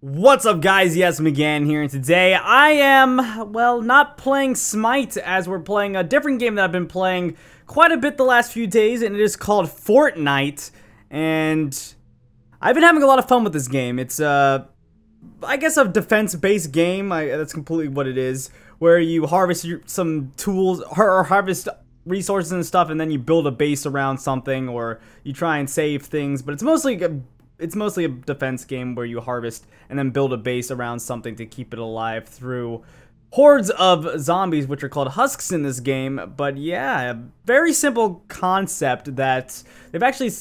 What's up guys, yes McGann here, and today I am, well, not playing Smite as we're playing a different game that I've been playing quite a bit the last few days, and it is called Fortnite, and I've been having a lot of fun with this game. It's, uh, I guess a defense-based game, I, that's completely what it is, where you harvest your, some tools, or harvest resources and stuff, and then you build a base around something, or you try and save things, but it's mostly it's mostly a defense game where you harvest and then build a base around something to keep it alive through hordes of zombies, which are called husks in this game. But yeah, a very simple concept that they've actually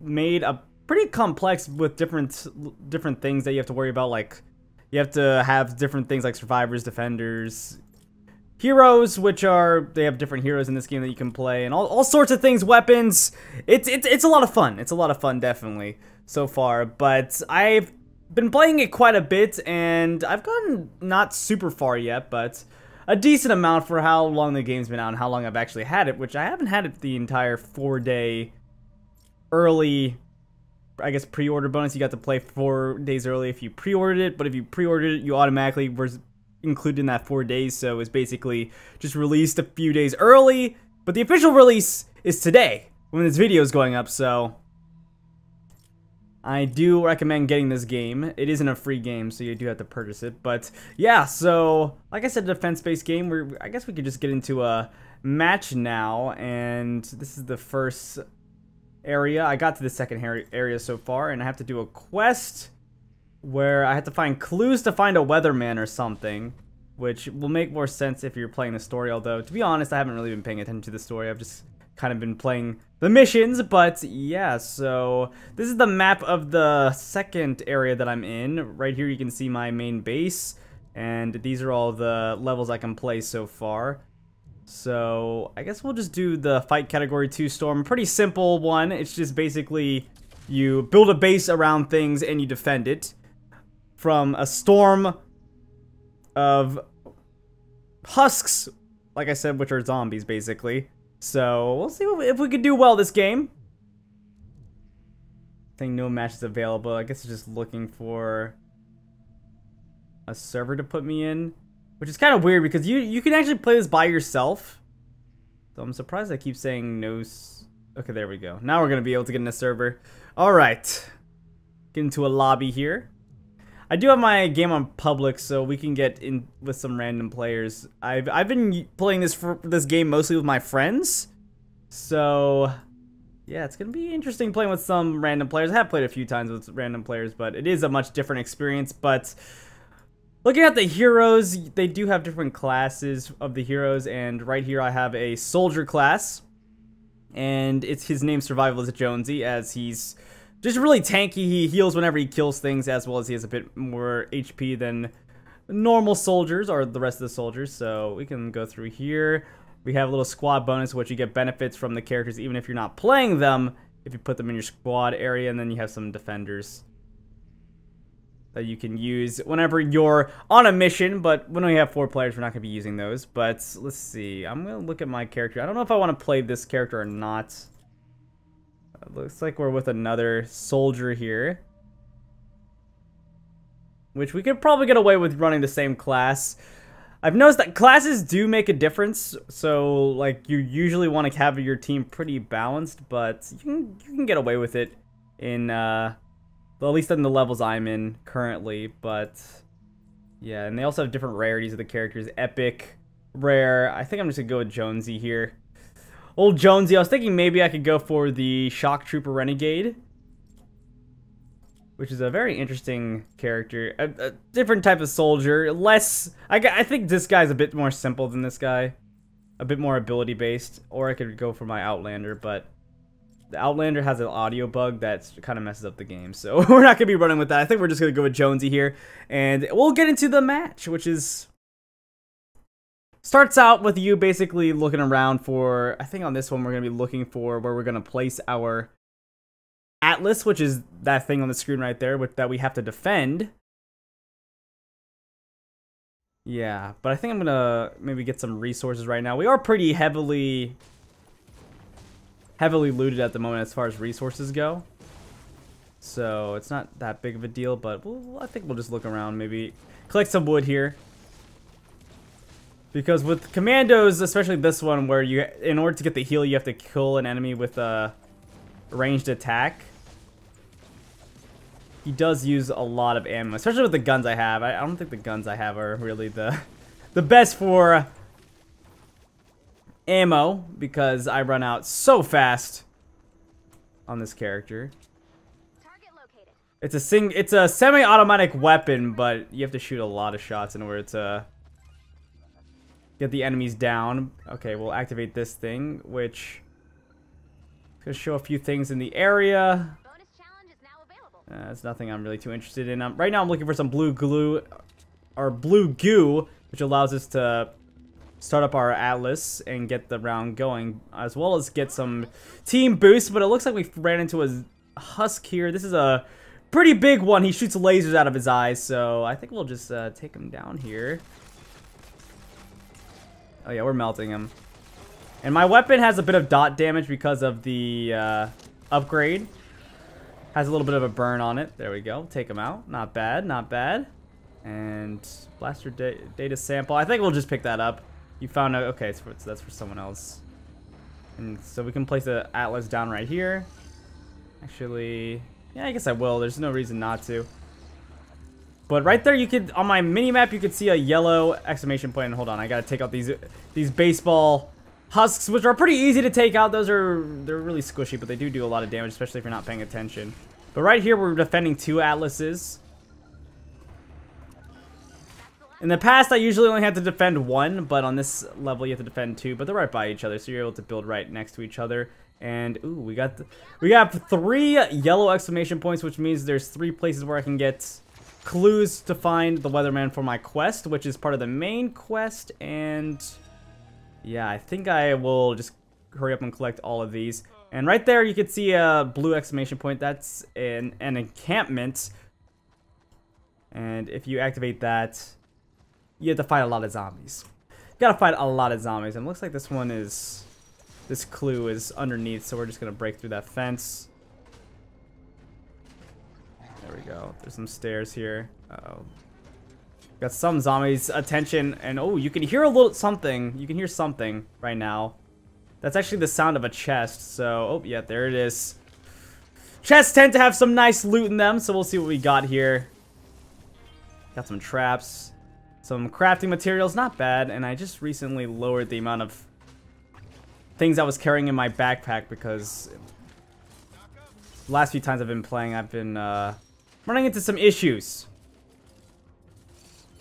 made a pretty complex with different different things that you have to worry about. Like you have to have different things like survivors, defenders, heroes, which are they have different heroes in this game that you can play, and all, all sorts of things, weapons. It's it's it's a lot of fun. It's a lot of fun, definitely so far. But I've been playing it quite a bit, and I've gotten not super far yet, but a decent amount for how long the game's been out and how long I've actually had it, which I haven't had it the entire four day early. I guess pre-order bonus. You got to play four days early if you pre-ordered it, but if you pre-ordered it, you automatically were included in that four days. So it's basically just released a few days early, but the official release is today when this video is going up. So I do recommend getting this game. It isn't a free game, so you do have to purchase it. But yeah, so like I said, a defense-based game. Where I guess we could just get into a match now, and this is the first area. I got to the second area so far, and I have to do a quest where I have to find clues to find a weatherman or something, which will make more sense if you're playing the story. Although to be honest, I haven't really been paying attention to the story. I've just kind of been playing the missions, but yeah, so this is the map of the second area that I'm in. Right here you can see my main base, and these are all the levels I can play so far. So I guess we'll just do the fight category 2 storm. Pretty simple one. It's just basically you build a base around things and you defend it from a storm of husks, like I said, which are zombies basically. So, we'll see if we can do well this game. I think no match is available. I guess it's just looking for a server to put me in. Which is kind of weird because you, you can actually play this by yourself. So I'm surprised I keep saying no... Okay, there we go. Now we're going to be able to get in a server. Alright. Get into a lobby here. I do have my game on public, so we can get in with some random players. I've I've been playing this for this game mostly with my friends, so yeah, it's gonna be interesting playing with some random players. I have played a few times with random players, but it is a much different experience. But looking at the heroes, they do have different classes of the heroes, and right here I have a soldier class, and it's his name Survivalist Jonesy, as he's just really tanky. He heals whenever he kills things, as well as he has a bit more HP than normal soldiers, or the rest of the soldiers. So we can go through here. We have a little squad bonus, which you get benefits from the characters, even if you're not playing them, if you put them in your squad area, and then you have some defenders that you can use whenever you're on a mission, but when we have four players, we're not going to be using those. But let's see. I'm going to look at my character. I don't know if I want to play this character or not. It looks like we're with another soldier here. Which we could probably get away with running the same class. I've noticed that classes do make a difference, so like you usually want to have your team pretty balanced, but you can you can get away with it in uh at least in the levels I'm in currently, but yeah, and they also have different rarities of the characters. Epic, rare. I think I'm just gonna go with Jonesy here. Old Jonesy, I was thinking maybe I could go for the Shock Trooper Renegade. Which is a very interesting character. A, a different type of soldier. Less... I, I think this guy's a bit more simple than this guy. A bit more ability-based. Or I could go for my Outlander, but... The Outlander has an audio bug that kind of messes up the game. So we're not going to be running with that. I think we're just going to go with Jonesy here. And we'll get into the match, which is Starts out with you basically looking around for, I think on this one we're going to be looking for where we're going to place our Atlas, which is that thing on the screen right there that we have to defend. Yeah, but I think I'm going to maybe get some resources right now. We are pretty heavily, heavily looted at the moment as far as resources go. So it's not that big of a deal, but we'll, I think we'll just look around, maybe collect some wood here. Because with commandos, especially this one, where you, in order to get the heal, you have to kill an enemy with a ranged attack. He does use a lot of ammo, especially with the guns I have. I, I don't think the guns I have are really the, the best for ammo, because I run out so fast on this character. It's a sing. It's a semi-automatic weapon, but you have to shoot a lot of shots in order to get the enemies down. Okay, we'll activate this thing, which is gonna show a few things in the area. Uh, it's nothing I'm really too interested in. Um, right now, I'm looking for some blue glue or blue goo, which allows us to start up our Atlas and get the round going, as well as get some team boost. But it looks like we ran into a husk here. This is a pretty big one. He shoots lasers out of his eyes, so I think we'll just uh, take him down here. Oh yeah, we're melting him. And my weapon has a bit of dot damage because of the uh, upgrade. Has a little bit of a burn on it. There we go. Take him out. Not bad, not bad. And blaster da data sample. I think we'll just pick that up. You found out. Okay, so that's for someone else. And so we can place the atlas down right here. Actually, yeah, I guess I will. There's no reason not to. But right there, you could on my mini map, you could see a yellow exclamation point. And hold on, I gotta take out these these baseball husks, which are pretty easy to take out. Those are they're really squishy, but they do do a lot of damage, especially if you're not paying attention. But right here, we're defending two atlases. In the past, I usually only had to defend one, but on this level, you have to defend two. But they're right by each other, so you're able to build right next to each other. And ooh, we got we got three yellow exclamation points, which means there's three places where I can get clues to find the Weatherman for my quest, which is part of the main quest, and yeah, I think I will just hurry up and collect all of these. And right there, you can see a blue exclamation point. That's an, an encampment. And if you activate that, you have to fight a lot of zombies. You gotta fight a lot of zombies. And it looks like this one is... This clue is underneath, so we're just gonna break through that fence. There we go. There's some stairs here. Uh oh Got some zombies' attention, and oh, you can hear a little something. You can hear something right now. That's actually the sound of a chest, so, oh, yeah, there it is. Chests tend to have some nice loot in them, so we'll see what we got here. Got some traps, some crafting materials, not bad, and I just recently lowered the amount of things I was carrying in my backpack because last few times I've been playing, I've been, uh, running into some issues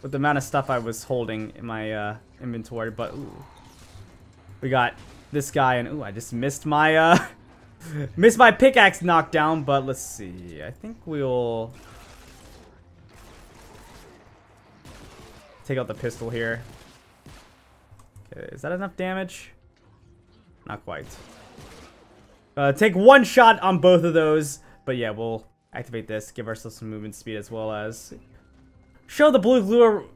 with the amount of stuff I was holding in my uh, inventory. But ooh, we got this guy, and ooh, I just missed my uh, missed my pickaxe knockdown. But let's see. I think we'll take out the pistol here. Okay, is that enough damage? Not quite. Uh, take one shot on both of those. But yeah, we'll activate this, give ourselves some movement speed as well as show the blue glue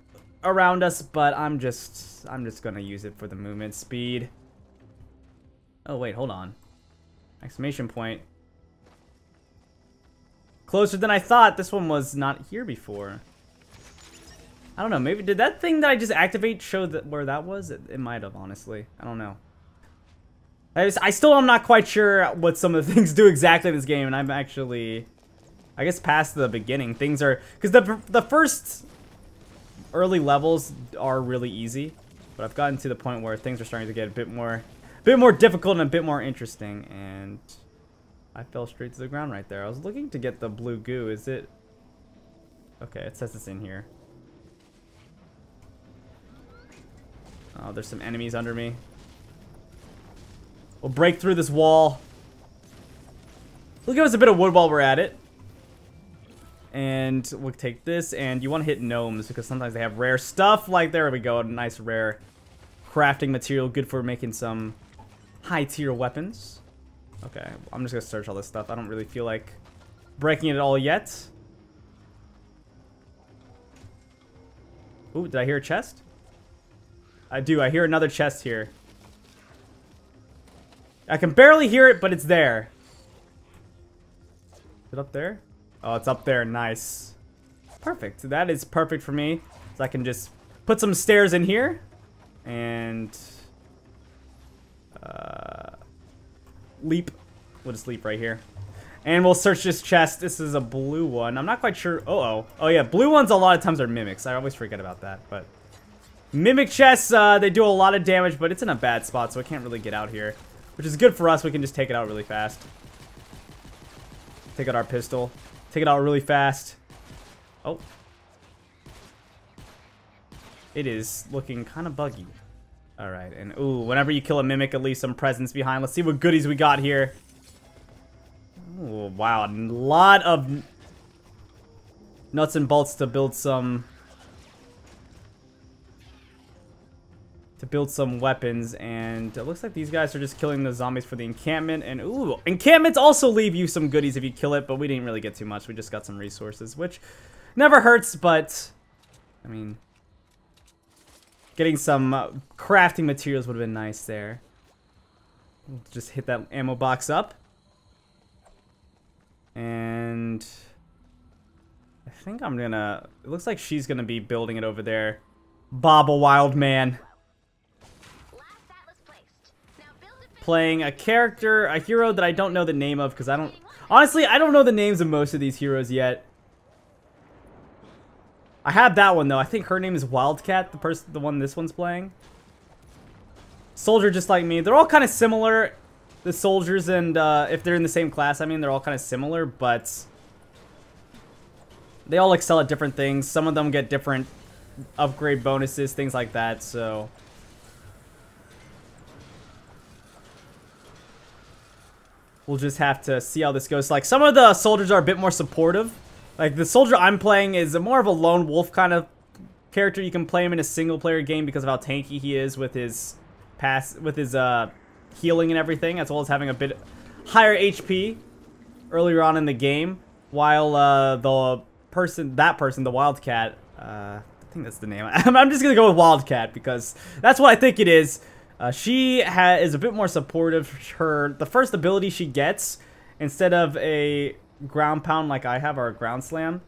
around us, but I'm just I'm just gonna use it for the movement speed. Oh wait, hold on. Exclamation point. Closer than I thought. This one was not here before. I don't know. Maybe did that thing that I just activate show that where that was? It, it might have, honestly. I don't know. I, just, I still am not quite sure what some of the things do exactly in this game, and I'm actually I guess past the beginning, things are... Because the, the first early levels are really easy. But I've gotten to the point where things are starting to get a bit more... A bit more difficult and a bit more interesting. And I fell straight to the ground right there. I was looking to get the blue goo. Is it... Okay, it says it's in here. Oh, there's some enemies under me. We'll break through this wall. We'll give us a bit of wood while we're at it. And we'll take this, and you want to hit gnomes, because sometimes they have rare stuff. Like, there we go, a nice rare crafting material, good for making some high-tier weapons. Okay, I'm just to search all this stuff. I don't really feel like breaking it all yet. Ooh, did I hear a chest? I do, I hear another chest here. I can barely hear it, but it's there. Is it up there? Oh, it's up there. Nice. Perfect. That is perfect for me. So I can just put some stairs in here. And... Uh, leap. We'll just leap right here. And we'll search this chest. This is a blue one. I'm not quite sure. Uh oh. Oh, yeah. Blue ones a lot of times are mimics. I always forget about that. But mimic chests, uh, they do a lot of damage, but it's in a bad spot, so I can't really get out here. Which is good for us. We can just take it out really fast. Take out our pistol. Take it out really fast. Oh. It is looking kind of buggy. Alright, and ooh, whenever you kill a mimic, at least some presence behind. Let's see what goodies we got here. Ooh, wow, a lot of nuts and bolts to build some to build some weapons and it looks like these guys are just killing the zombies for the encampment and ooh encampments also leave you some goodies if you kill it but we didn't really get too much. We just got some resources which never hurts but I mean getting some uh, crafting materials would have been nice there. We'll just hit that ammo box up. And I think I'm gonna it looks like she's gonna be building it over there. Bob a wild man playing a character, a hero that I don't know the name of because I don't... Honestly, I don't know the names of most of these heroes yet. I have that one though. I think her name is Wildcat, the person, the one this one's playing. Soldier just like me. They're all kind of similar, the soldiers, and uh, if they're in the same class, I mean, they're all kind of similar, but they all excel at different things. Some of them get different upgrade bonuses, things like that, so... We'll just have to see how this goes. Like, some of the soldiers are a bit more supportive. Like, the soldier I'm playing is a more of a lone wolf kind of character. You can play him in a single-player game because of how tanky he is with his pass, with his uh, healing and everything, as well as having a bit higher HP earlier on in the game. While uh, the person, that person, the Wildcat, uh, I think that's the name. I'm just gonna go with Wildcat because that's what I think it is. Uh, she is a bit more supportive. Her the first ability she gets, instead of a ground pound like I have or a ground slam,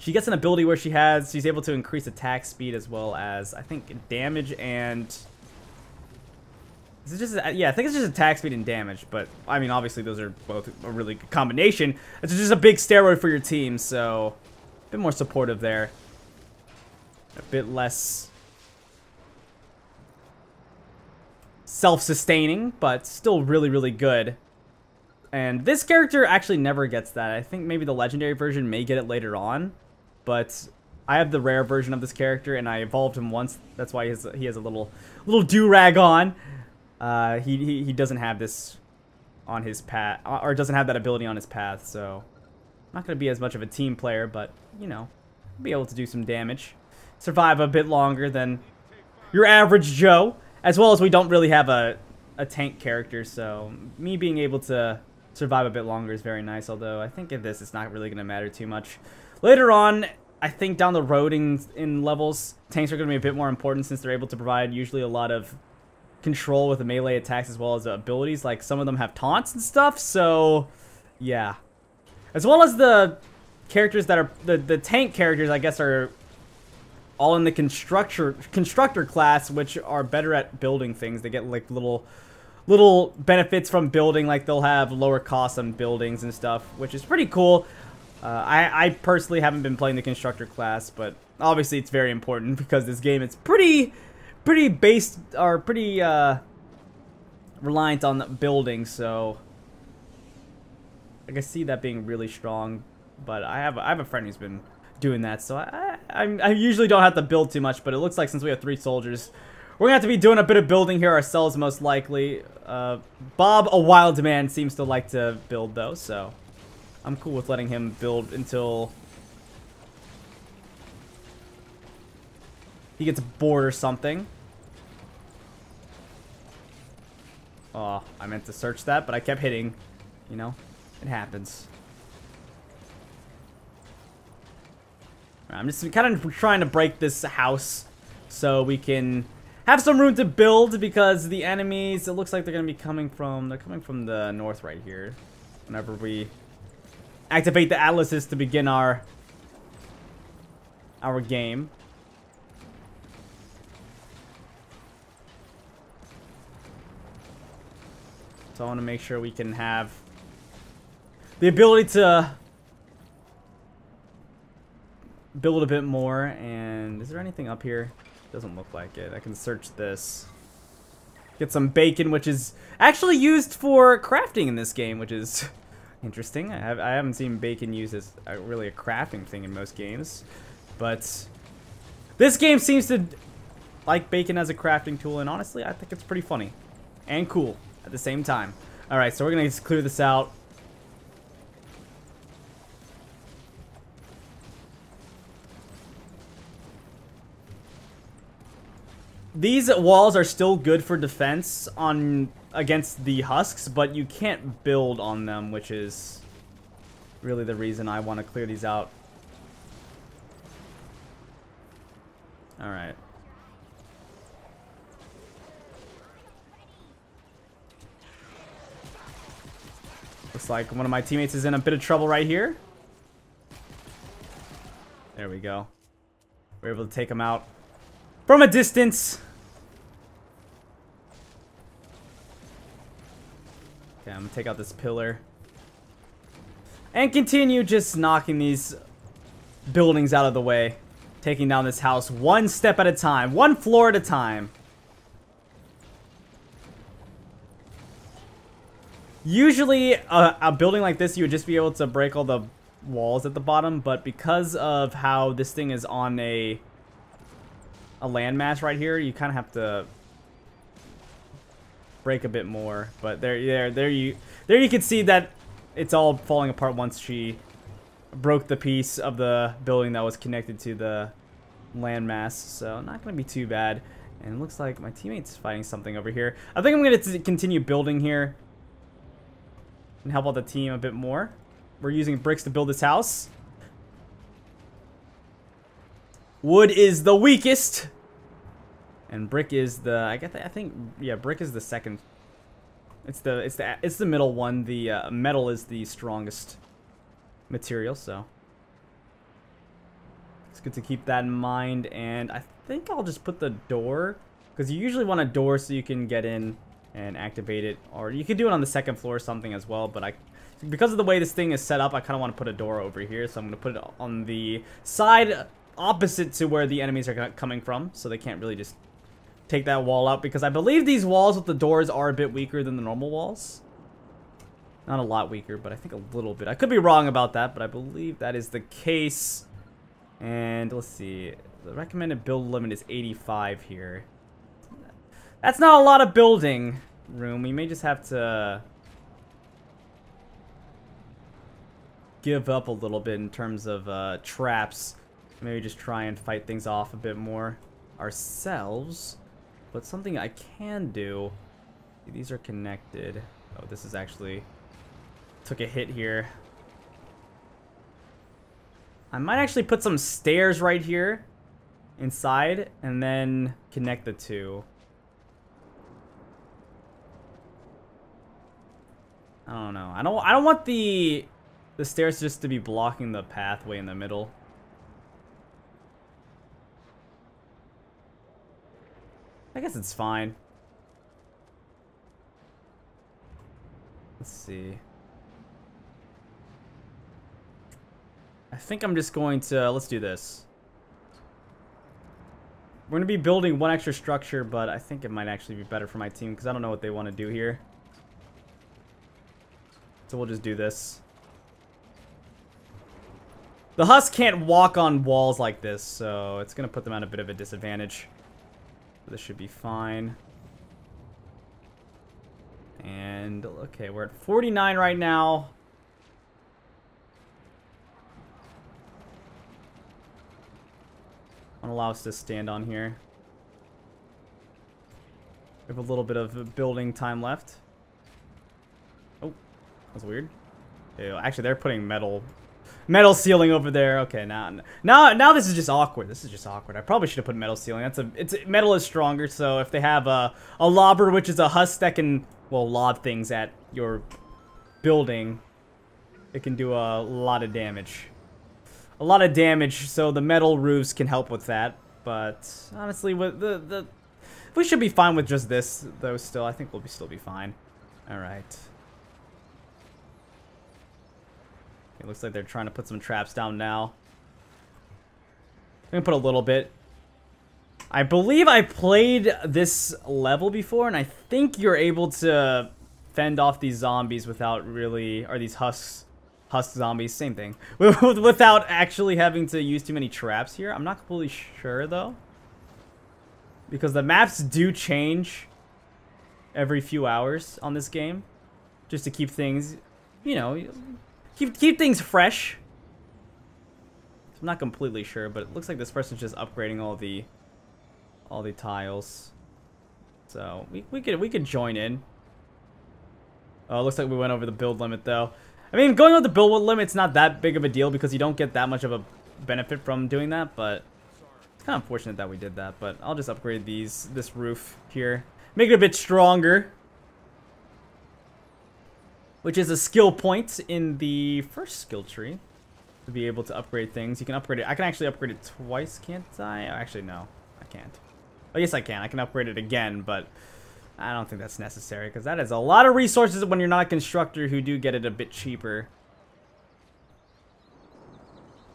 she gets an ability where she has she's able to increase attack speed as well as I think damage and is just yeah I think it's just attack speed and damage but I mean obviously those are both a really good combination it's just a big steroid for your team so a bit more supportive there a bit less self-sustaining, but still really, really good. And this character actually never gets that. I think maybe the legendary version may get it later on, but I have the rare version of this character, and I evolved him once. That's why he has, he has a little little do-rag on. Uh, he, he, he doesn't have this on his path, or doesn't have that ability on his path, so... Not going to be as much of a team player, but, you know, be able to do some damage. Survive a bit longer than your average Joe. As well as we don't really have a, a tank character, so me being able to survive a bit longer is very nice, although I think in this it's not really going to matter too much. Later on, I think down the road in, in levels, tanks are going to be a bit more important since they're able to provide usually a lot of control with the melee attacks as well as abilities. Like, some of them have taunts and stuff, so yeah. As well as the characters that are, the, the tank characters, I guess, are all in the constructor constructor class, which are better at building things. They get like little little benefits from building, like they'll have lower costs on buildings and stuff, which is pretty cool. Uh, I, I personally haven't been playing the constructor class, but obviously it's very important because this game it's pretty pretty based or pretty uh, reliant on building, so I can see that being really strong. But I have I have a friend who's been doing that. So I, I, I usually don't have to build too much, but it looks like since we have three soldiers, we're to have to be doing a bit of building here ourselves most likely. Uh, Bob, a wild man, seems to like to build though, so I'm cool with letting him build until he gets bored or something. Oh, I meant to search that, but I kept hitting. You know, it happens. I'm just kind of trying to break this house so we can have some room to build because the enemies, it looks like they're going to be coming from, they're coming from the north right here. Whenever we activate the atlases to begin our our game. So I want to make sure we can have the ability to build a bit more. And is there anything up here? Doesn't look like it. I can search this. Get some bacon, which is actually used for crafting in this game, which is interesting. I, have, I haven't seen bacon used as a, really a crafting thing in most games. But this game seems to like bacon as a crafting tool, and honestly, I think it's pretty funny and cool at the same time. Alright, so we're going to clear this out. These walls are still good for defense on against the husks, but you can't build on them, which is really the reason I want to clear these out. Alright. Looks like one of my teammates is in a bit of trouble right here. There we go. We're able to take him out from a distance. I'm gonna take out this pillar. And continue just knocking these buildings out of the way. Taking down this house one step at a time. One floor at a time. Usually, a, a, building like this, you would just be able to break all the walls at the bottom, but because of how this thing is on a a landmass right here, you kind of have to break a bit more. But there, there, there you, there you can see that it's all falling apart once she broke the piece of the building that was connected to the landmass. So not to be too bad. And it looks like my teammate's fighting something over here. I think I'm going to continue building here and help out the team a bit more. We're using bricks to build this house. Wood is the weakest. And brick is the I guess I think yeah, brick is the second it's the it's the it's the middle one. The uh, metal is the strongest material, so it's good to keep that in mind. And I think I'll just put the door because you usually want a door so you can get in and activate it, or you could do it on the second floor or something as well. But I, because of the way this thing is set up, I kind of want to put a door over here, so I'm going to put it on the side opposite to where the enemies are coming from, so they can't really just take that wall out, because I believe these walls with the doors are a bit weaker than the normal walls. Not a lot weaker, but I think a little bit. I could be wrong about that, but I believe that is the case. And let's see. The recommended build limit is 85 here. That's not a lot of building room. We may just have to give up a little bit in terms of uh, traps. Maybe just try and fight things off a bit more ourselves. But something I can do... These are connected. Oh, this is actually... Took a hit here. I might actually put some stairs right here inside and then connect the two. I don't know. I don't I don't want the the stairs just to be blocking the pathway in the middle. I guess it's fine. Let's see. I think I'm just going to, let's do this. We're going to be building one extra structure, but I think it might actually be better for my team because I don't know what they want to do here. So we'll just do this. The Husk can't walk on walls like this, so it's going to put them at a bit of a disadvantage. This should be fine. And, okay, we're at 49 right now. Won't allow us to stand on here. We have a little bit of building time left. Oh, that's weird. Ew, actually, they're putting metal metal ceiling over there. Okay, now now now this is just awkward. This is just awkward. I probably should have put metal ceiling. That's a it's metal is stronger. So if they have a a lobber, which is a husk that can well lob things at your building, it can do a lot of damage. A lot of damage, so the metal roofs can help with that. But honestly, with the the we should be fine with just this, though. Still, I think we'll be still be fine. All right. It looks like they're trying to put some traps down now. I'm gonna put a little bit. I believe I played this level before, and I think you're able to fend off these zombies without really, or these husks, husk zombies, same thing, without actually having to use too many traps here. I'm not completely sure though, because the maps do change every few hours on this game, just to keep things, you know, keep keep things fresh. I'm not completely sure, but it looks like this person's just upgrading all the all the tiles. So we we could we could join in. Oh, looks like we went over the build limit though. I mean, going over the build limit's not that big of a deal because you don't get that much of a benefit from doing that, but it's kind of unfortunate that we did that. But I'll just upgrade these this roof here, make it a bit stronger, which is a skill point in the first skill tree to be able to upgrade things. You can upgrade it. I can actually upgrade it twice, can't I? Oh, actually, no, I can't. Oh, yes, I can. I can upgrade it again, but I don't think that's necessary because that is a lot of resources when you're not a constructor who do get it a bit cheaper.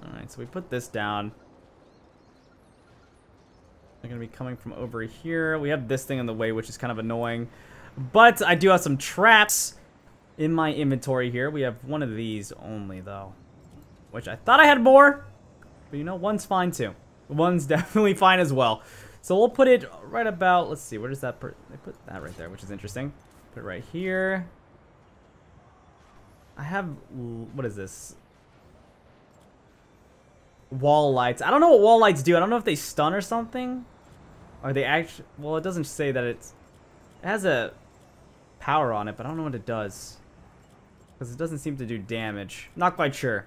Alright, so we put this down. They're going to be coming from over here. We have this thing in the way, which is kind of annoying. But I do have some traps in my inventory here. We have one of these only, though. Which I thought I had more. But you know, one's fine, too. One's definitely fine as well. So we'll put it right about, let's see, where does that, they put that right there, which is interesting. Put it right here. I have, what is this? Wall lights. I don't know what wall lights do. I don't know if they stun or something. Are they actually, well, it doesn't say that it's, it has a power on it, but I don't know what it does. Because it doesn't seem to do damage. Not quite sure.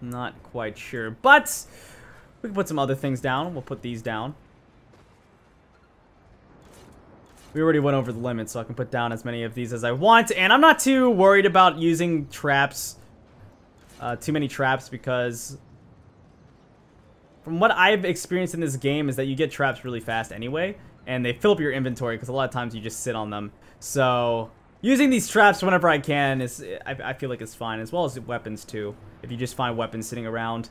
Not quite sure. But we can put some other things down. We'll put these down. We already went over the limit, so I can put down as many of these as I want. And I'm not too worried about using traps. Uh, too many traps because... From what I've experienced in this game is that you get traps really fast anyway. And they fill up your inventory because a lot of times you just sit on them. So... Using these traps whenever I can is, I, I feel like it's fine, as well as weapons too. If you just find weapons sitting around.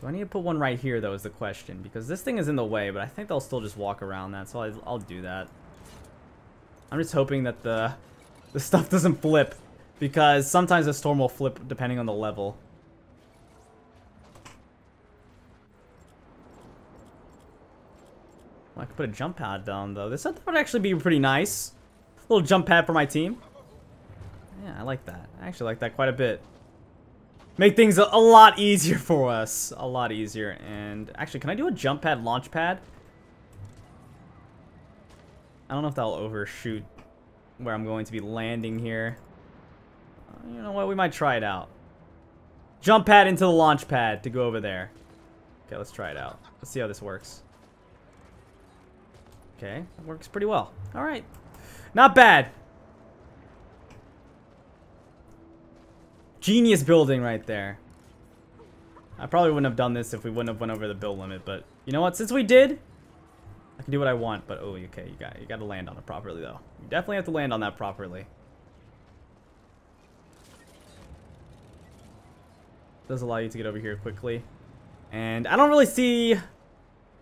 Do I need to put one right here, though, is the question. Because this thing is in the way, but I think they'll still just walk around that, so I'll, I'll do that. I'm just hoping that the, the stuff doesn't flip. Because sometimes the storm will flip depending on the level. I could put a jump pad down, though. This would actually be pretty nice. A little jump pad for my team. Yeah, I like that. I actually like that quite a bit. Make things a, a, lot easier for us. A lot easier. And actually, can I do a jump pad, launch pad? I don't know if that'll overshoot where I'm going to be landing here. Uh, you know what? We might try it out. Jump pad into the launch pad to go over there. Okay, let's try it out. Let's see how this works. Okay, works pretty well. All right. Not bad. Genius building right there. I probably wouldn't have done this if we wouldn't have went over the build limit, but you know what? Since we did, I can do what I want, but oh, okay, you got you got to land on it properly though. You definitely have to land on that properly. Does allow you to get over here quickly. And I don't really see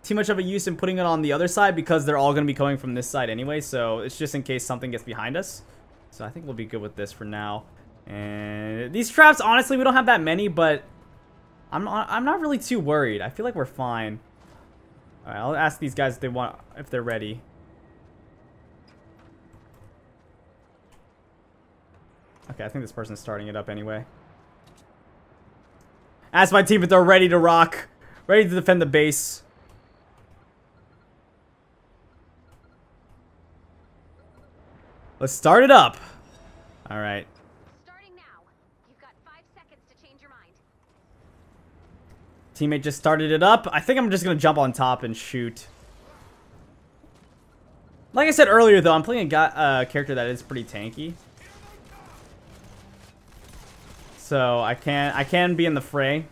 too much of a use in putting it on the other side because they're all going to be coming from this side anyway, so it's just in case something gets behind us. So I think we'll be good with this for now. And these traps, honestly, we don't have that many, but I'm not, I'm not really too worried. I feel like we're fine. All right, I'll ask these guys if they want, if they're ready. Okay, I think this person's starting it up anyway. Ask my team if they're ready to rock. Ready to defend the base. Let's start it up. All right. Teammate just started it up. I think I'm just going to jump on top and shoot. Like I said earlier, though, I'm playing a uh, character that is pretty tanky. So I can I can be in the fray,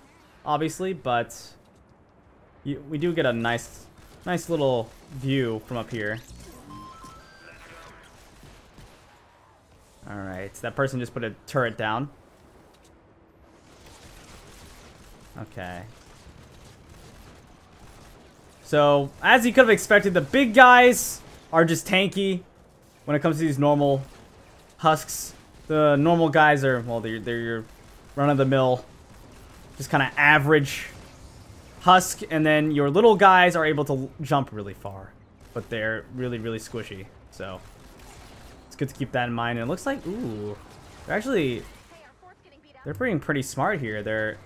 obviously, but you, we do get a nice nice little view from up here. Alright, that person just put a turret down. Okay. So, as you could have expected, the big guys are just tanky when it comes to these normal husks. The normal guys are, well, they're, they're your run-of-the-mill, just kind of average husk, and then your little guys are able to jump really far, but they're really, really squishy, so good to keep that in mind. And it looks like, ooh, they're actually, they're being pretty smart here. They're,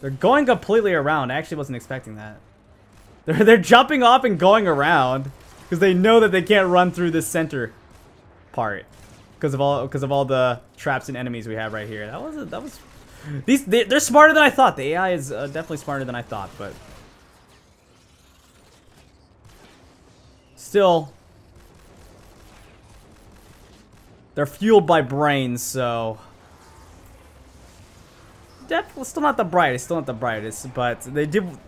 they're going completely around. I actually wasn't expecting that. They're, they're jumping off and going around because they know that they can't run through this center part because of all because of all the traps and enemies we have right here. That was that was these they, are smarter than I thought. The AI is uh, definitely smarter than I thought, but still they're fueled by brains, so definitely still not the brightest, still not the brightest, but they do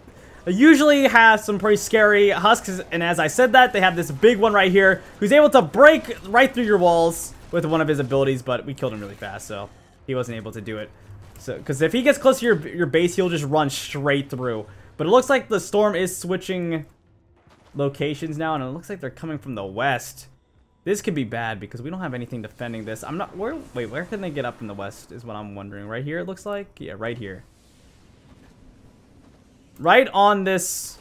they usually have some pretty scary husks, and as I said that, they have this big one right here who's able to break right through your walls with one of his abilities, but we killed him really fast, so he wasn't able to do it. So, because if he gets close to your, your base, he'll just run straight through. But it looks like the storm is switching locations now, and it looks like they're coming from the west. This could be bad because we don't have anything defending this. I'm not, where, wait, where can they get up in the west is what I'm wondering. Right here, it looks like? Yeah, right here. Right on this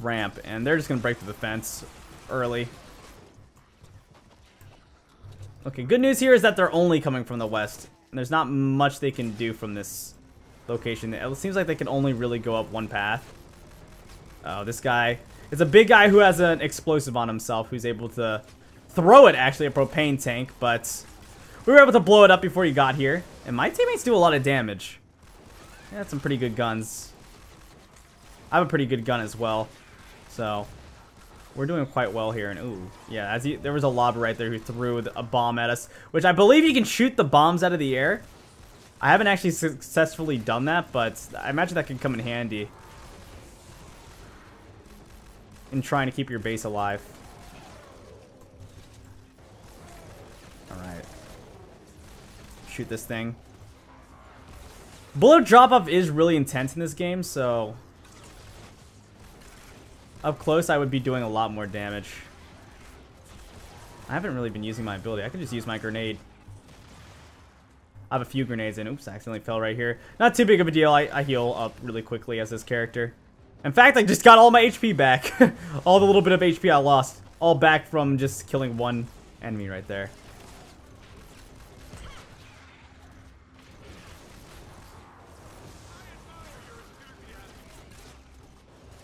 ramp, and they're just going to break through the fence early. Okay, good news here is that they're only coming from the west. And there's not much they can do from this location. It seems like they can only really go up one path. Oh, this guy. It's a big guy who has an explosive on himself who's able to throw it, actually, a propane tank. But we were able to blow it up before he got here. And my teammates do a lot of damage. They had some pretty good guns. I have a pretty good gun as well. So, we're doing quite well here. And ooh, yeah, as he, there was a lob right there who threw a bomb at us, which I believe you can shoot the bombs out of the air. I haven't actually successfully done that, but I imagine that could come in handy in trying to keep your base alive. Alright. Shoot this thing. Bullet drop-off is really intense in this game, so up close, I would be doing a lot more damage. I haven't really been using my ability. I could just use my grenade. I have a few grenades in. Oops, I accidentally fell right here. Not too big of a deal. I, I heal up really quickly as this character. In fact, I just got all my HP back. all the little bit of HP I lost. All back from just killing one enemy right there.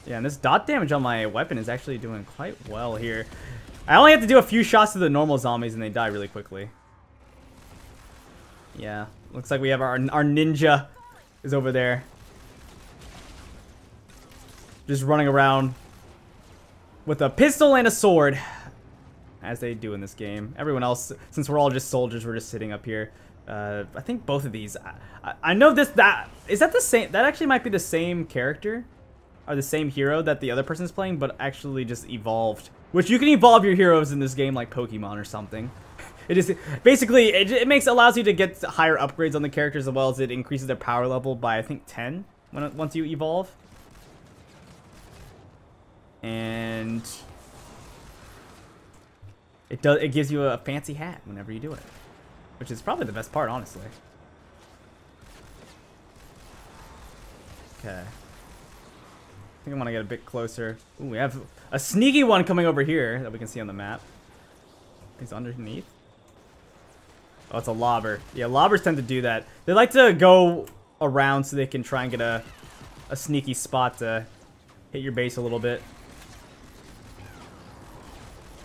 Yeah, and this dot damage on my weapon is actually doing quite well here. I only have to do a few shots to the normal zombies and they die really quickly. Yeah, looks like we have our, our ninja is over there. Just running around with a pistol and a sword. As they do in this game. Everyone else, since we're all just soldiers, we're just sitting up here. Uh, I think both of these. I, I know this. That is that the same. That actually might be the same character are the same hero that the other person's playing, but actually just evolved. Which you can evolve your heroes in this game like Pokemon or something. It is basically it, it makes allows you to get higher upgrades on the characters as well as it increases their power level by I think 10 when once you evolve. And it does it gives you a fancy hat whenever you do it, which is probably the best part, honestly. Okay think I want to get a bit closer. Ooh, we have a sneaky one coming over here that we can see on the map. He's underneath. Oh, it's a lobber. Yeah, lobbers tend to do that. They like to go around so they can try and get a, a sneaky spot to hit your base a little bit.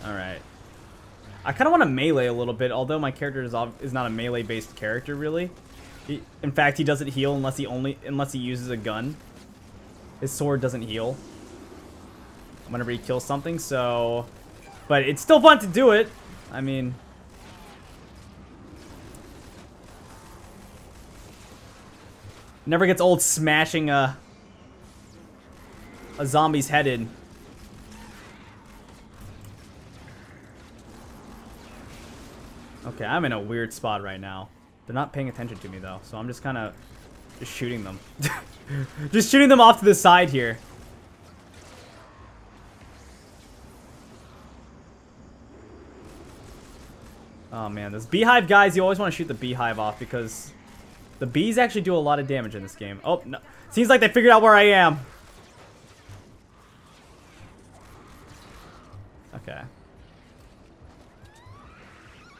Alright. I kind of want to melee a little bit, although my character is, is not a melee-based character, really. He, in fact, he doesn't heal unless he only unless he uses a gun. His sword doesn't heal whenever he kills something, so But it's still fun to do it. I mean... Never gets old smashing a... A zombie's head in. Okay, I'm in a weird spot right now. They're not paying attention to me though, so I'm just kind of just shooting them. just shooting them off to the side here. Oh man, those beehive guys, you always want to shoot the beehive off because the bees actually do a lot of damage in this game. Oh, no. Seems like they figured out where I am. Okay.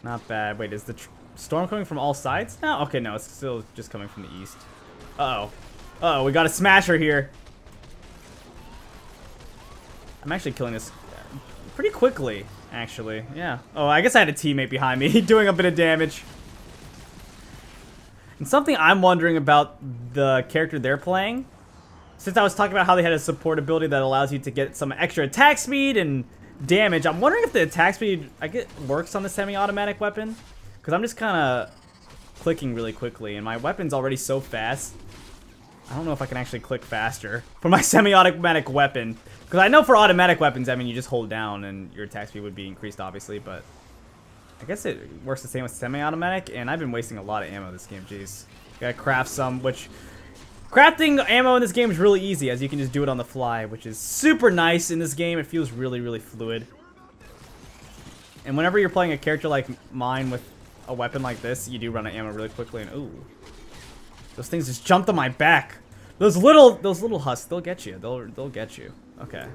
Not bad. Wait, is the storm coming from all sides now? Okay, no, it's still just coming from the east. Uh oh uh oh we got a smasher here. I'm actually killing this pretty quickly, actually. Yeah. Oh, I guess I had a teammate behind me doing a bit of damage. And something I'm wondering about the character they're playing, since I was talking about how they had a support ability that allows you to get some extra attack speed and damage. I'm wondering if the attack speed I get works on the semi-automatic weapon. Because I'm just kind of clicking really quickly. And my weapon's already so fast. I don't know if I can actually click faster for my semi-automatic weapon. Because I know for automatic weapons, I mean, you just hold down and your attack speed would be increased, obviously. But I guess it works the same with semi-automatic. And I've been wasting a lot of ammo this game, jeez. Gotta craft some, which Crafting ammo in this game is really easy, as you can just do it on the fly, which is super nice in this game. It feels really, really fluid. And whenever you're playing a character like mine with a weapon like this, you do run out of ammo really quickly, and ooh. Those things just jumped on my back. Those little, those little husks, they'll get you. They'll, they'll get you. Okay.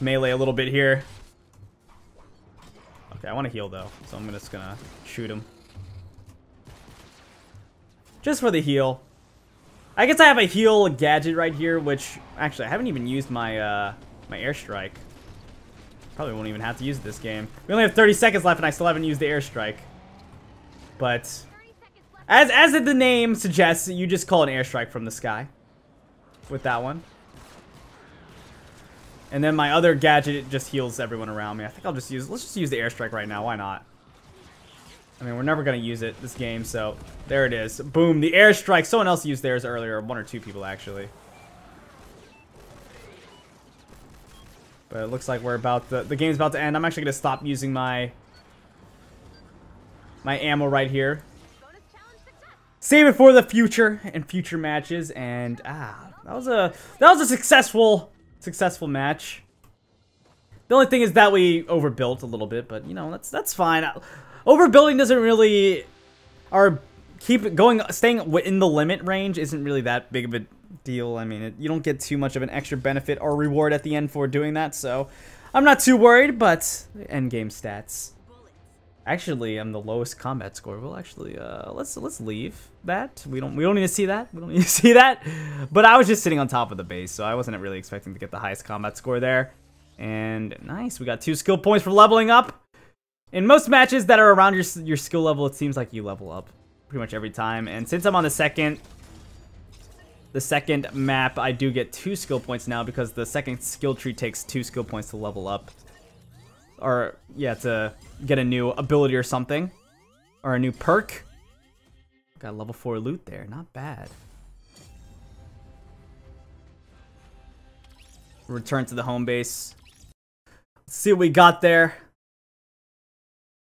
Melee a little bit here. Okay, I want to heal though, so I'm just gonna shoot him. Just for the heal. I guess I have a heal gadget right here, which actually I haven't even used my uh, my airstrike. Probably won't even have to use this game. We only have 30 seconds left, and I still haven't used the airstrike. But as as the name suggests, you just call an airstrike from the sky with that one. And then my other gadget just heals everyone around me. I think I'll just use, let's just use the airstrike right now. Why not? I mean, we're never going to use it this game, so there it is. Boom, the airstrike. Someone else used theirs earlier. One or two people, actually. But it looks like we're about, the, the game's about to end. I'm actually going to stop using my, my ammo right here. Save it for the future and future matches. And, ah, that was a, that was a successful successful match. The only thing is that we overbuilt a little bit, but you know, that's that's fine. Overbuilding doesn't really or keep going staying within the limit range isn't really that big of a deal. I mean, it, you don't get too much of an extra benefit or reward at the end for doing that, so I'm not too worried, but end game stats. Actually, I'm the lowest combat score. Well, actually, uh, let's let's leave that. We don't we don't need to see that. We don't need to see that. But I was just sitting on top of the base, so I wasn't really expecting to get the highest combat score there. And nice, we got two skill points for leveling up. In most matches that are around your your skill level, it seems like you level up pretty much every time. And since I'm on the second the second map, I do get two skill points now because the second skill tree takes two skill points to level up. Or, yeah, to get a new ability or something. Or a new perk. Got level 4 loot there. Not bad. Return to the home base. Let's see what we got there.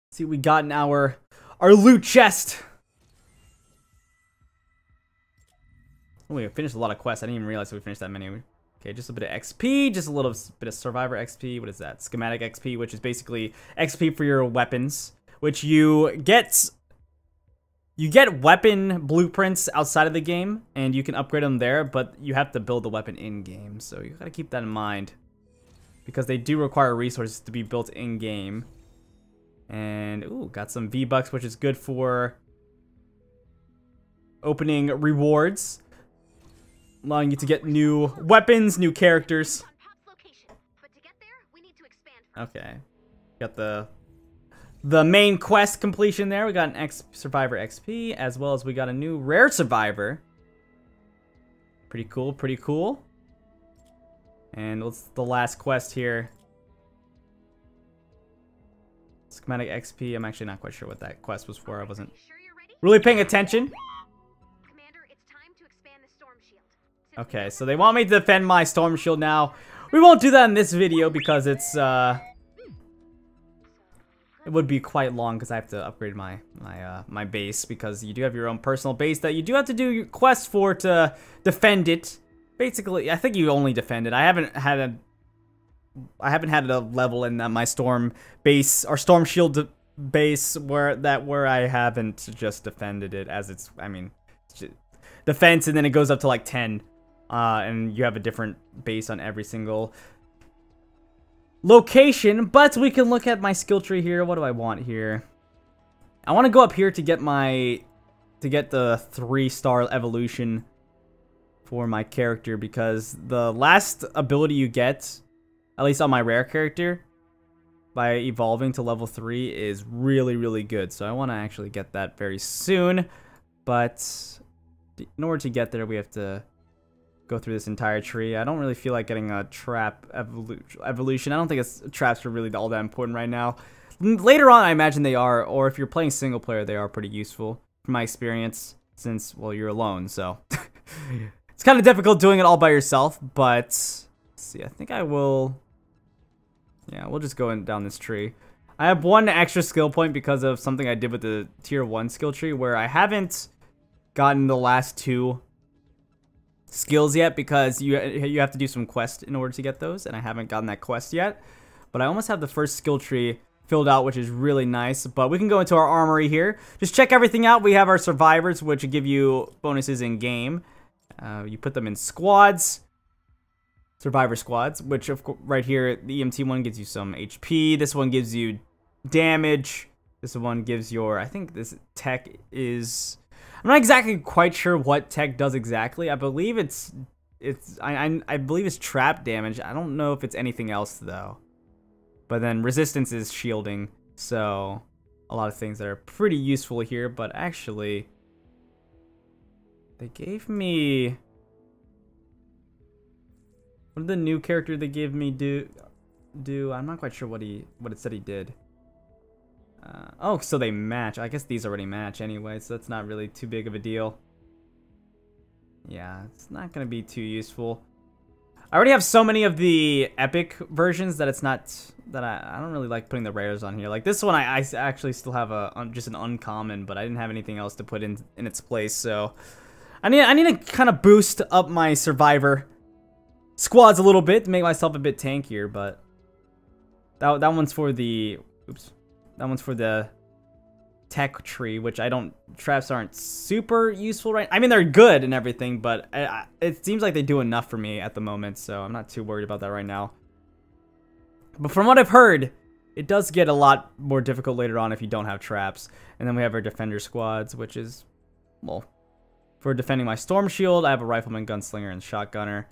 Let's see what we got in our, our loot chest. Oh, we finished a lot of quests. I didn't even realize we finished that many. Okay, just a bit of XP, just a little bit of Survivor XP. What is that? Schematic XP, which is basically XP for your weapons, which you get... You get weapon blueprints outside of the game, and you can upgrade them there, but you have to build the weapon in-game, so you gotta keep that in mind. Because they do require resources to be built in-game. And, ooh, got some V-Bucks, which is good for opening rewards allowing you to get new weapons, new characters. Okay. Got the the main quest completion there. We got an X Survivor XP, as well as we got a new Rare Survivor. Pretty cool, pretty cool. And what's the last quest here? Schematic XP. I'm actually not quite sure what that quest was for. I wasn't really paying attention. Okay, so they want me to defend my storm shield now. We won't do that in this video because it's uh it would be quite long because I have to upgrade my my uh, my base because you do have your own personal base that you do have to do quests for to defend it. Basically, I think you only defend it. I haven't had a I haven't had a level in my storm base or storm shield base where that where I haven't just defended it as it's I mean defense and then it goes up to like 10 uh, and you have a different base on every single location, but we can look at my skill tree here. What do I want here? I want to go up here to get my, to get the three star evolution for my character because the last ability you get, at least on my rare character, by evolving to level 3 is really, really good. So I want to actually get that very soon. But in order to get there, we have to go through this entire tree. I don't really feel like getting a trap evolu evolution. I don't think it's, traps are really all that important right now. Later on, I imagine they are, or if you're playing single player, they are pretty useful from my experience, since, well, you're alone, so. it's kind of difficult doing it all by yourself, but, see, I think I will, yeah, we'll just go in, down this tree. I have one extra skill point because of something I did with the tier 1 skill tree, where I haven't gotten the last two skills yet because you you have to do some quests in order to get those, and I haven't gotten that quest yet. But I almost have the first skill tree filled out, which is really nice. But we can go into our armory here. Just check everything out. We have our survivors, which give you bonuses in game. Uh, you put them in squads, survivor squads, which of course right here, the EMT one gives you some HP. This one gives you damage. This one gives your, I think this tech is I'm not exactly quite sure what tech does exactly. I believe it's it's I, I, I believe it's trap damage. I don't know if it's anything else though. But then resistance is shielding, so a lot of things that are pretty useful here. But actually, they gave me what did the new character they gave me do? Do I'm not quite sure what he what it said he did. Uh, oh, so they match. I guess these already match anyway, so that's not really too big of a deal. Yeah, it's not going to be too useful. I already have so many of the epic versions that it's not that I, I don't really like putting the rares on here. Like this one, I, I actually still have a just an uncommon, but I didn't have anything else to put in in its place. So I need I need to kind of boost up my survivor squads a little bit to make myself a bit tankier. But that that one's for the oops that one's for the tech tree, which I don't, traps aren't super useful right I mean, they're good and everything, but I, I, it seems like they do enough for me at the moment, so I'm not too worried about that right now. But from what I've heard, it does get a lot more difficult later on if you don't have traps. And then we have our defender squads, which is, well, for defending my storm shield, I have a rifleman, gunslinger, and shotgunner.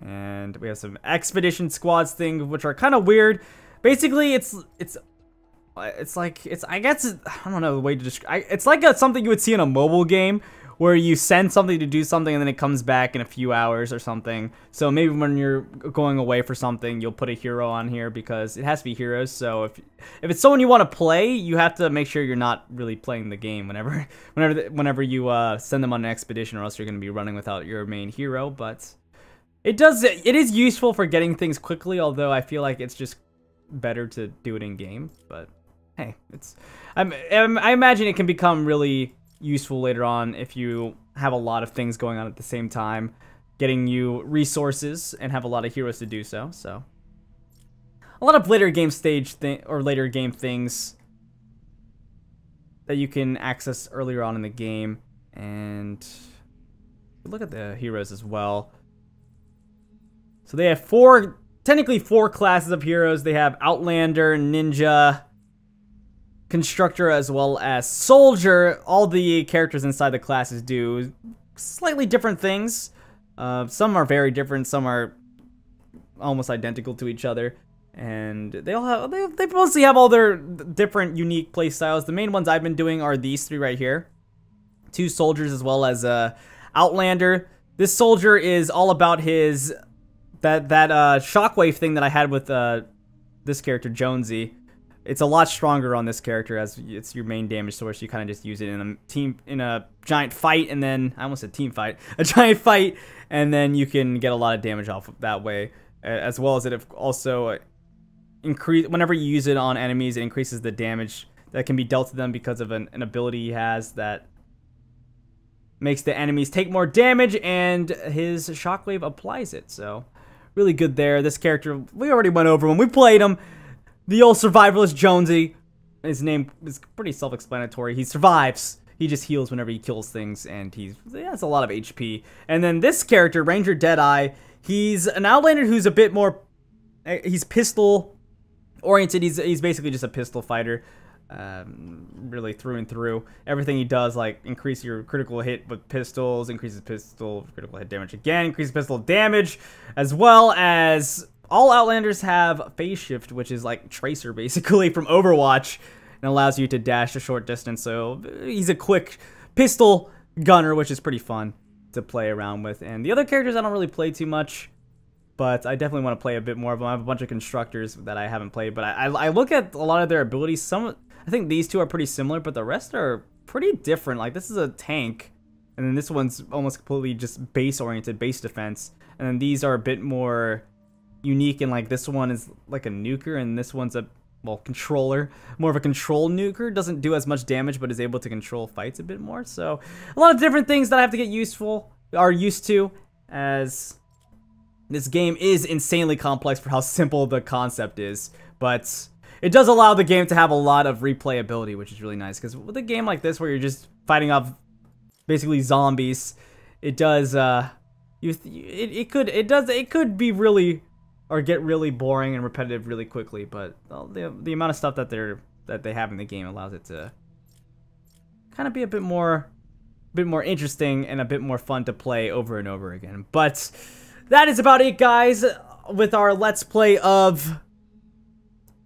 And we have some expedition squads thing, which are kind of weird. Basically, it's it's it's like it's I guess I don't know the way to describe. It's like a, something you would see in a mobile game where you send something to do something and then it comes back in a few hours or something. So maybe when you're going away for something, you'll put a hero on here because it has to be heroes. So if if it's someone you want to play, you have to make sure you're not really playing the game whenever whenever whenever you uh, send them on an expedition, or else you're going to be running without your main hero. But it does it is useful for getting things quickly, although I feel like it's just better to do it in game. But hey, it's I'm, um, I imagine it can become really useful later on if you have a lot of things going on at the same time, getting you resources and have a lot of heroes to do so. So a lot of later game stage thing or later game things that you can access earlier on in the game and look at the heroes as well. So they have four technically four classes of heroes. They have Outlander, Ninja, Constructor as well as Soldier, all the characters inside the classes do slightly different things. Uh, some are very different, some are almost identical to each other. And they all have, they, they mostly have all their different unique play styles. The main ones I've been doing are these three right here. Two soldiers as well as uh, Outlander. this soldier is all about his that that uh, shockwave thing that I had with uh, this character Jonesy. It's a lot stronger on this character as it's your main damage source. You kind of just use it in a team in a giant fight, and then I almost said team fight, a giant fight, and then you can get a lot of damage off of that way, as well as it also uh, increase whenever you use it on enemies. It increases the damage that can be dealt to them because of an, an ability he has that makes the enemies take more damage, and his shockwave applies it. So really good there. This character we already went over when we played him. The old survivalist Jonesy. His name is pretty self-explanatory. He survives. He just heals whenever he kills things, and he has a lot of HP. And then this character, Ranger Deadeye, he's an Outlander who's a bit more... Eh, he's pistol oriented. He's, he's basically just a pistol fighter. Um, really through and through. Everything he does, like increase your critical hit with pistols, increases pistol critical hit damage again, increases pistol damage, as well as all Outlanders have phase shift, which is like Tracer basically from Overwatch, and allows you to dash a short distance. So he's a quick pistol gunner, which is pretty fun to play around with. And the other characters I don't really play too much, but I definitely want to play a bit more of them. I have a bunch of constructors that I haven't played, but I, I look at a lot of their abilities. Some I think these two are pretty similar, but the rest are pretty different. Like this is a tank, and then this one's almost completely just base oriented, base defense. And then these are a bit more unique and like this one is like a nuker and this one's a well controller more of a control nuker doesn't do as much damage but is able to control fights a bit more. So a lot of different things that I have to get useful are used to as this game is insanely complex for how simple the concept is. But it does allow the game to have a lot of replayability which is really nice because with a game like this where you're just fighting off basically zombies it does uh you it, it could it does it could be really or get really boring and repetitive really quickly. But the the amount of stuff that they're that they have in the game allows it to kind of be a bit more bit more interesting and a bit more fun to play over and over again. But that is about it, guys, with our Let's Play of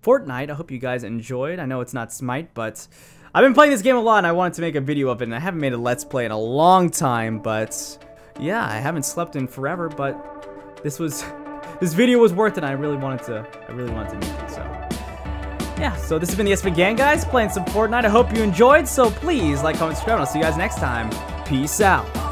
Fortnite. I hope you guys enjoyed. I know it's not Smite, but I've been playing this game a lot and I wanted to make a video of it, and I haven't made a Let's Play in a long time, but yeah, I haven't slept in forever, but this was this video was worth it. I really wanted to, I really wanted to make it. So, yeah. So this has been the Smagann, guys, playing some Fortnite. I hope you enjoyed. So please like, comment, subscribe, and I'll see you guys next time. Peace out.